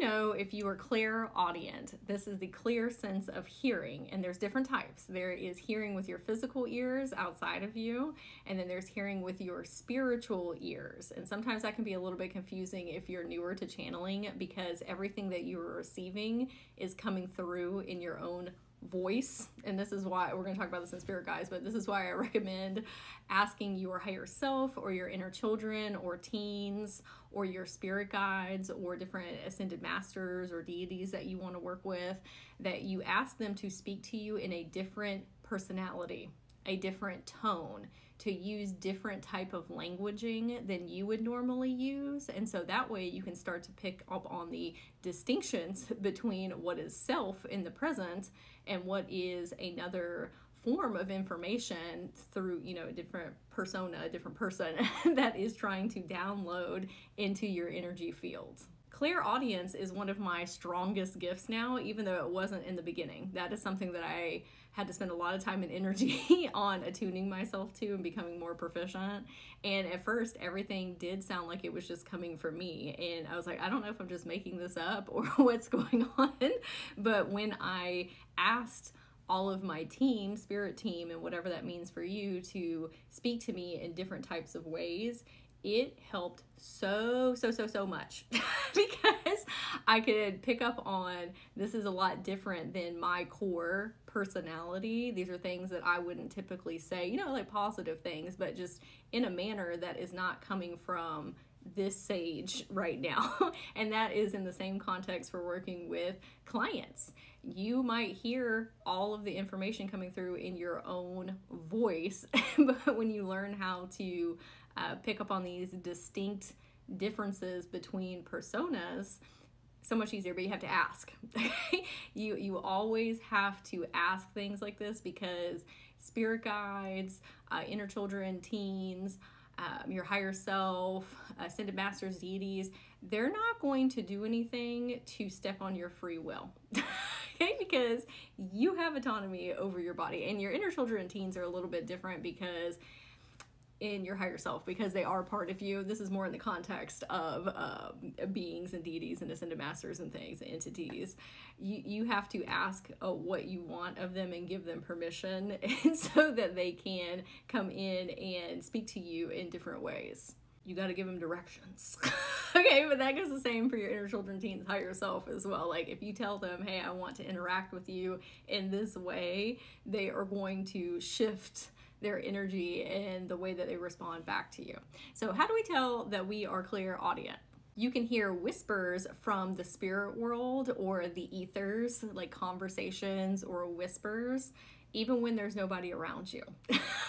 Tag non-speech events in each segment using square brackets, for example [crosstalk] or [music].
know if you are clairaudient? This is the clear sense of hearing, and there's different types. There is hearing with your physical ears outside of you, and then there's hearing with your spiritual ears. And sometimes that can be a little bit confusing if you're newer to channeling because everything that you are receiving is coming through in your own voice and this is why we're going to talk about this in spirit guys but this is why i recommend asking your higher self or your inner children or teens or your spirit guides or different ascended masters or deities that you want to work with that you ask them to speak to you in a different personality a different tone to use different type of languaging than you would normally use. And so that way you can start to pick up on the distinctions [laughs] between what is self in the present and what is another form of information through you know a different persona a different person [laughs] that is trying to download into your energy fields clairaudience is one of my strongest gifts now even though it wasn't in the beginning that is something that i had to spend a lot of time and [laughs] energy on attuning myself to and becoming more proficient. And at first, everything did sound like it was just coming from me. And I was like, I don't know if I'm just making this up [laughs] or what's going on. But when I asked, all of my team, spirit team, and whatever that means for you to speak to me in different types of ways, it helped so so so so much [laughs] because I could pick up on this is a lot different than my core personality. These are things that I wouldn't typically say, you know, like positive things, but just in a manner that is not coming from this sage right now. [laughs] and that is in the same context for working with clients. You might hear all of the information coming through in your own voice, [laughs] but when you learn how to uh, pick up on these distinct differences between personas, so much easier but you have to ask [laughs] you you always have to ask things like this because spirit guides uh, inner children teens um, your higher self ascended masters deities they're not going to do anything to step on your free will. [laughs] Okay because you have autonomy over your body and your inner children and teens are a little bit different because in your higher self because they are part of you. This is more in the context of um, beings and deities and ascended masters and things, entities. You, you have to ask uh, what you want of them and give them permission [laughs] and so that they can come in and speak to you in different ways. You got to give them directions. [laughs] okay, but that goes the same for your inner children, teens, higher self as well. Like if you tell them, hey, I want to interact with you in this way, they are going to shift their energy and the way that they respond back to you. So, how do we tell that we are clairaudience? You can hear whispers from the spirit world or the ethers, like conversations or whispers, even when there's nobody around you.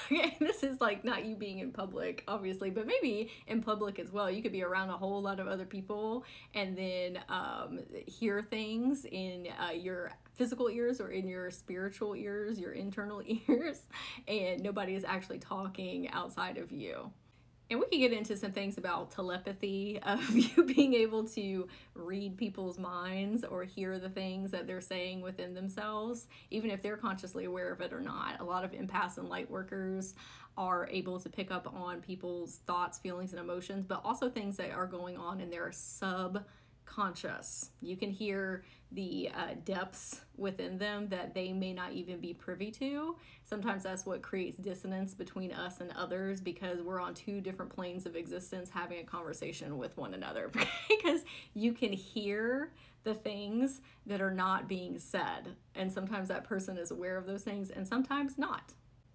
[laughs] this is like not you being in public, obviously, but maybe in public as well. You could be around a whole lot of other people and then um, hear things in uh, your physical ears or in your spiritual ears, your internal [laughs] ears, and nobody is actually talking outside of you. And we can get into some things about telepathy, [laughs] of you being able to read people's minds or hear the things that they're saying within themselves, even if they're consciously aware of it or not. A lot of empaths and light workers are able to pick up on people's thoughts, feelings, and emotions, but also things that are going on in their sub conscious. You can hear the uh, depths within them that they may not even be privy to. Sometimes that's what creates dissonance between us and others because we're on two different planes of existence having a conversation with one another [laughs] because you can hear the things that are not being said. And sometimes that person is aware of those things and sometimes not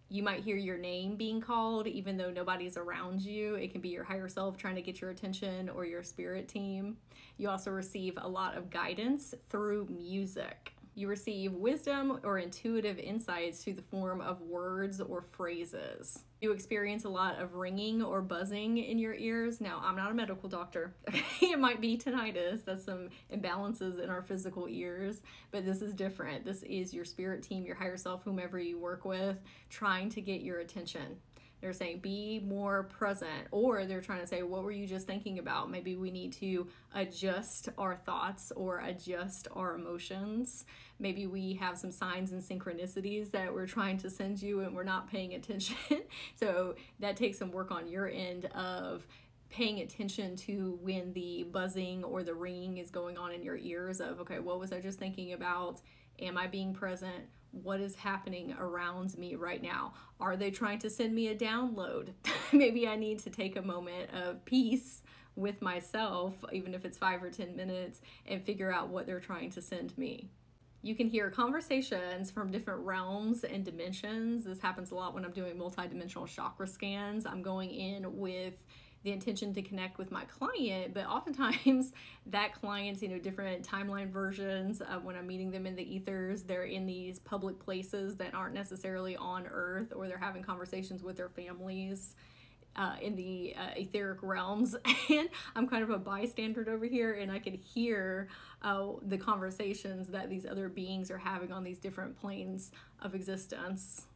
you might hear your name being called even though nobody's around you. It can be your higher self trying to get your attention or your spirit team. You also receive a lot of guidance through music. You receive wisdom or intuitive insights through the form of words or phrases. You experience a lot of ringing or buzzing in your ears. Now, I'm not a medical doctor. [laughs] it might be tinnitus. That's some imbalances in our physical ears, but this is different. This is your spirit team, your higher self, whomever you work with, trying to get your attention. They're saying be more present, or they're trying to say, what were you just thinking about? Maybe we need to adjust our thoughts or adjust our emotions. Maybe we have some signs and synchronicities that we're trying to send you and we're not paying attention. [laughs] so that takes some work on your end of paying attention to when the buzzing or the ringing is going on in your ears of okay what was i just thinking about am i being present what is happening around me right now are they trying to send me a download [laughs] maybe i need to take a moment of peace with myself even if it's 5 or 10 minutes and figure out what they're trying to send me you can hear conversations from different realms and dimensions. This happens a lot when I'm doing multidimensional chakra scans. I'm going in with the intention to connect with my client, but oftentimes [laughs] that client's, you know, different timeline versions when I'm meeting them in the ethers, they're in these public places that aren't necessarily on earth or they're having conversations with their families. Uh, in the uh, etheric realms, [laughs] and I'm kind of a bystander over here, and I can hear uh, the conversations that these other beings are having on these different planes of existence.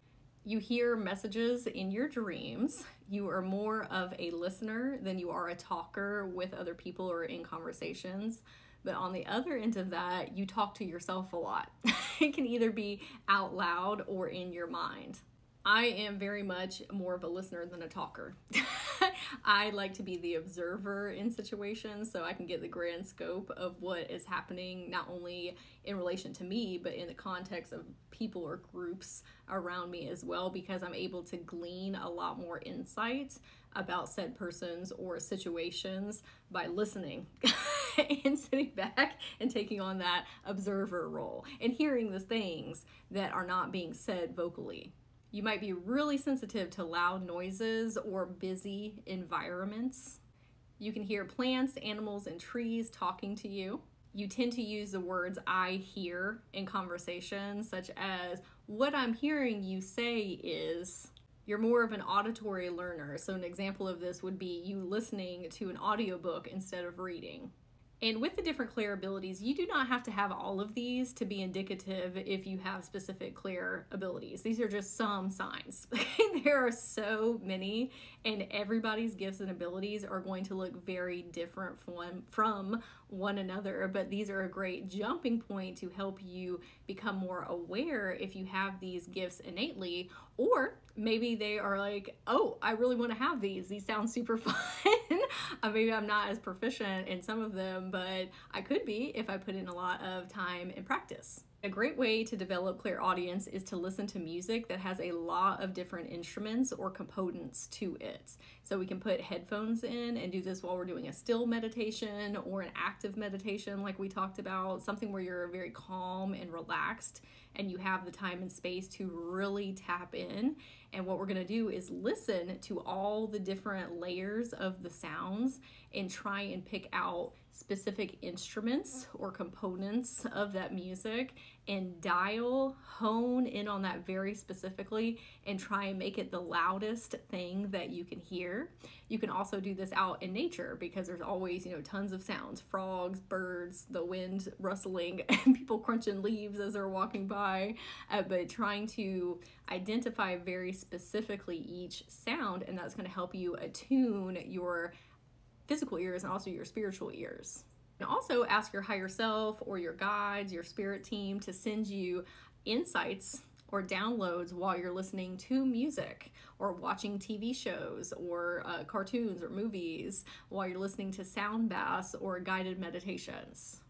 You hear messages in your dreams. You are more of a listener than you are a talker with other people or in conversations. But on the other end of that, you talk to yourself a lot. [laughs] it can either be out loud or in your mind. I am very much more of a listener than a talker. [laughs] I like to be the observer in situations so I can get the grand scope of what is happening, not only in relation to me, but in the context of people or groups around me as well, because I'm able to glean a lot more insight about said persons or situations by listening [laughs] and sitting back and taking on that observer role and hearing the things that are not being said vocally. You might be really sensitive to loud noises or busy environments. You can hear plants, animals, and trees talking to you. You tend to use the words I hear in conversations, such as, What I'm hearing you say is. You're more of an auditory learner. So, an example of this would be you listening to an audiobook instead of reading. And with the different clair abilities, you do not have to have all of these to be indicative if you have specific clair abilities. These are just some signs. [laughs] there are so many, and everybody's gifts and abilities are going to look very different from, from one another. But these are a great jumping point to help you become more aware if you have these gifts innately, or maybe they are like, oh, I really want to have these. These sound super [laughs] fun. [laughs] uh, maybe I'm not as proficient in some of them, but I could be if I put in a lot of time and practice. A great way to develop clairaudience is to listen to music that has a lot of different instruments or components to it. So we can put headphones in and do this while we're doing a still meditation or an active meditation, like we talked about, something where you're very calm and relaxed and you have the time and space to really tap in. And what we're going to do is listen to all the different layers of the sounds and try and pick out specific instruments or components of that music and dial, hone in on that very specifically and try and make it the loudest thing that you can hear. You can also do this out in nature because there's always, you know, tons of sounds frogs, birds, the wind rustling, [laughs] and people crunching leaves as they're walking by. Uh, but trying to identify very specifically each sound, and that's going to help you attune your physical ears and also your spiritual ears. And also ask your higher self or your guides, your spirit team to send you insights or downloads while you're listening to music or watching TV shows or uh, cartoons or movies while you're listening to sound baths or guided meditations.